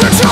I've